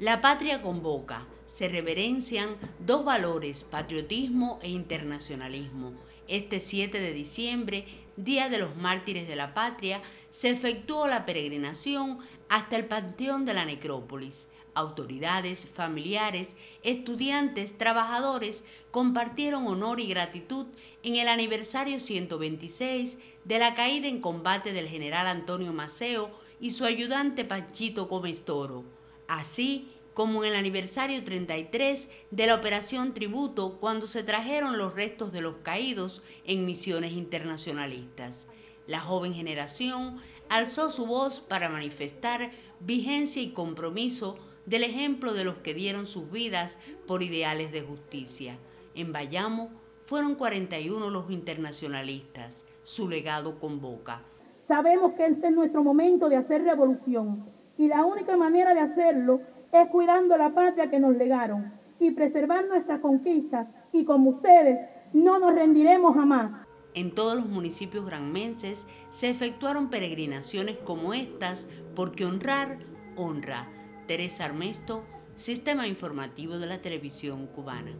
La patria convoca, se reverencian dos valores, patriotismo e internacionalismo. Este 7 de diciembre, Día de los Mártires de la Patria, se efectuó la peregrinación hasta el Panteón de la Necrópolis. Autoridades, familiares, estudiantes, trabajadores compartieron honor y gratitud en el aniversario 126 de la caída en combate del general Antonio Maceo y su ayudante Panchito Gómez. Así, como en el aniversario 33 de la Operación Tributo, cuando se trajeron los restos de los caídos en misiones internacionalistas. La joven generación alzó su voz para manifestar vigencia y compromiso del ejemplo de los que dieron sus vidas por ideales de justicia. En Bayamo fueron 41 los internacionalistas. Su legado convoca. Sabemos que este es nuestro momento de hacer revolución y la única manera de hacerlo es cuidando la patria que nos legaron y preservar nuestras conquistas y como ustedes no nos rendiremos jamás. En todos los municipios granmenses se efectuaron peregrinaciones como estas porque honrar honra. Teresa Armesto, Sistema Informativo de la Televisión Cubana.